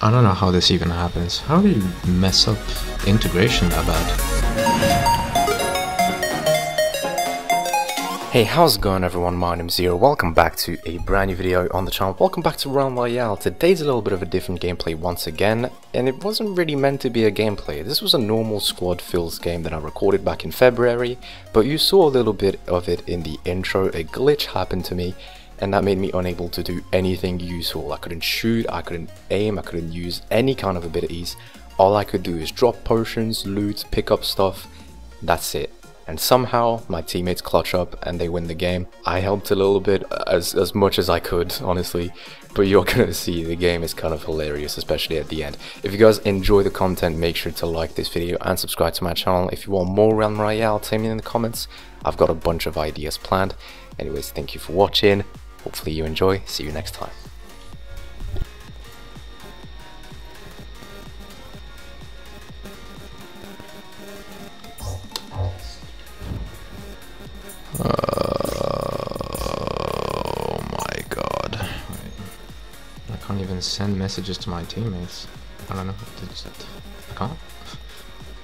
I don't know how this even happens. How do you mess up integration that bad? Hey, how's it going everyone? My name's Zero. Welcome back to a brand new video on the channel. Welcome back to Realm Royale. Today's a little bit of a different gameplay once again, and it wasn't really meant to be a gameplay. This was a normal squad fills game that I recorded back in February, but you saw a little bit of it in the intro. A glitch happened to me, and that made me unable to do anything useful. I couldn't shoot, I couldn't aim, I couldn't use any kind of abilities. All I could do is drop potions, loot, pick up stuff, that's it. And somehow my teammates clutch up and they win the game. I helped a little bit, uh, as, as much as I could, honestly. But you're gonna see the game is kind of hilarious, especially at the end. If you guys enjoy the content, make sure to like this video and subscribe to my channel. If you want more Realm Royale, tell me in the comments. I've got a bunch of ideas planned. Anyways, thank you for watching. Hopefully you enjoy. See you next time. Oh my god. I can't even send messages to my teammates. I don't know. I can't.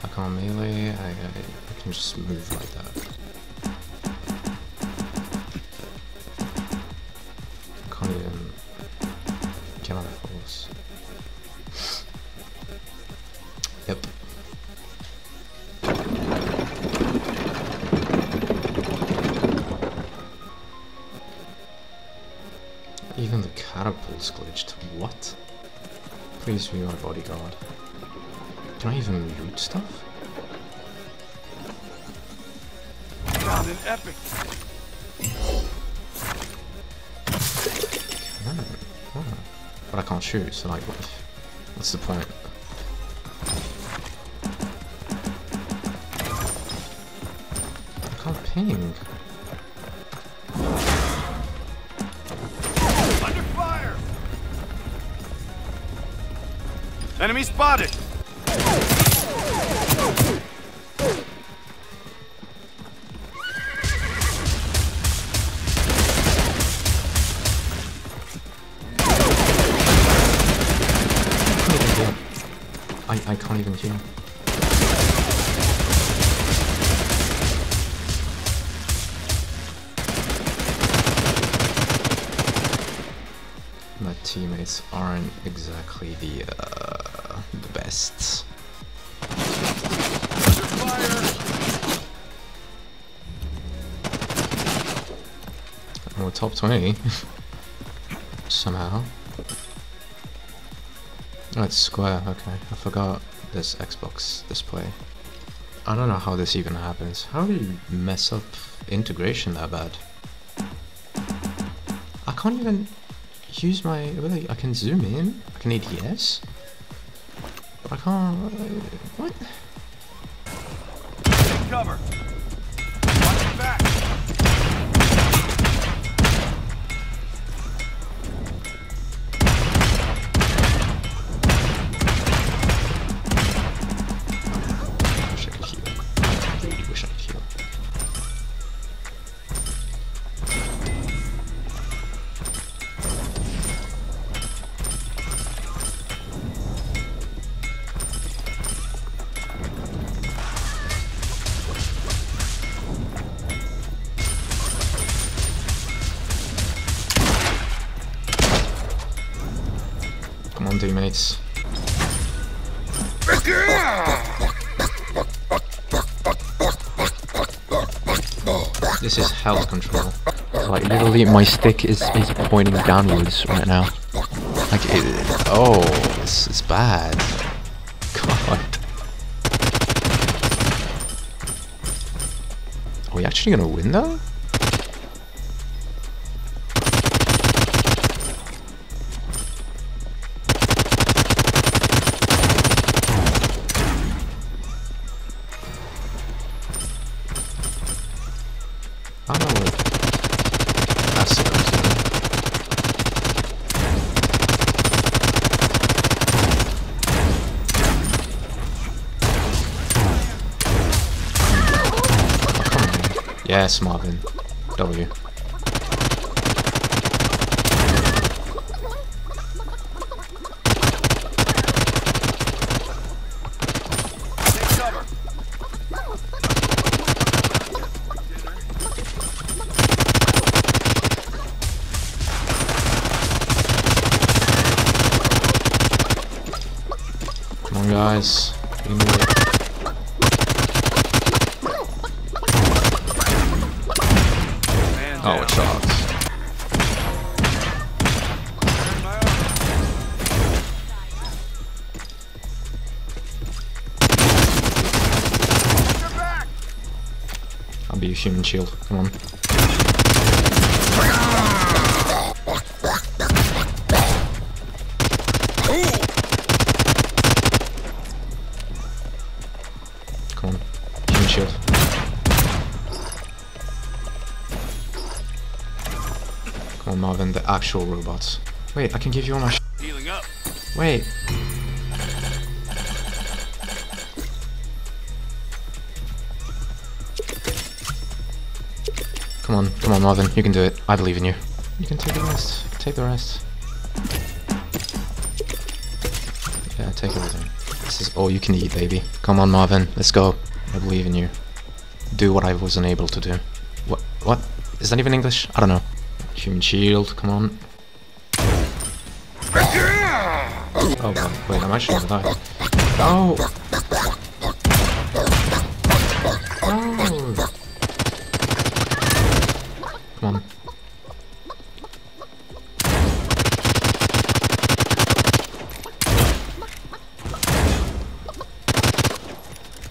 I can't melee. I, I, I can just move like that. Catapult's glitched. What? Please be my bodyguard. Can I even loot stuff? Found an epic. Oh, oh. But I can't shoot, so like, what's the point? I can't ping. Enemy spotted. I. I, can't even heal. My teammates aren't exactly the uh, We're top 20. Somehow. Oh, it's square, okay. I forgot this Xbox display. I don't know how this even happens. How do you mess up integration that bad? I can't even use my ability. I can zoom in. I can ADS. But I can't. Uh, what? Take cover. Teammates. This is health control. Like literally, my stick is is pointing downwards right now. Like, it, oh, this is bad. God. Are we actually gonna win though? Yes, Marvin. W. guys. Oh, it sucks. I'll be a human shield. Come on. Come on, Marvin, the actual robots. Wait, I can give you all my Healing up. Wait. Come on, come on, Marvin, you can do it. I believe in you. You can take the rest. Take the rest. Yeah, take everything. This is all you can eat, baby. Come on, Marvin, let's go. I believe in you. Do what I wasn't able to do. What? What? Is that even English? I don't know. Human shield, come on. Oh, well, wait, I'm actually gonna die. Oh! Oh! Come on.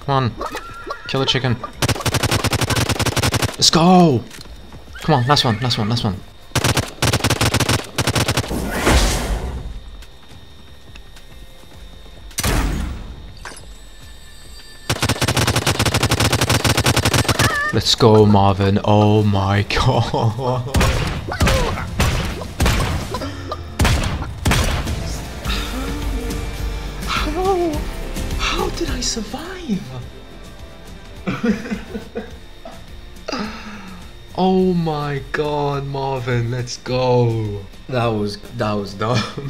Come on. Kill the chicken. Let's go! Come on, last one, last one, last one. Let's go, Marvin. Oh my god. How? How did I survive? oh my god, Marvin, let's go. That was that was dumb.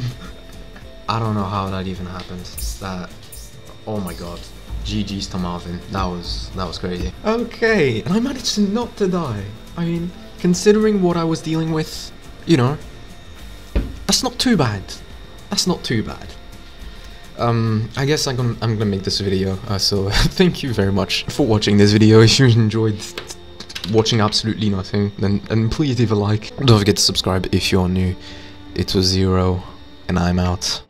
I don't know how that even happened. It's that oh my god. GG's to Marvin. That was that was crazy. Okay, and I managed not to die. I mean, considering what I was dealing with, you know, that's not too bad. That's not too bad. Um, I guess I'm gonna I'm gonna make this video. Uh, so thank you very much for watching this video. If you enjoyed watching absolutely nothing, then and please leave a like. Don't forget to subscribe if you're new. It was zero, and I'm out.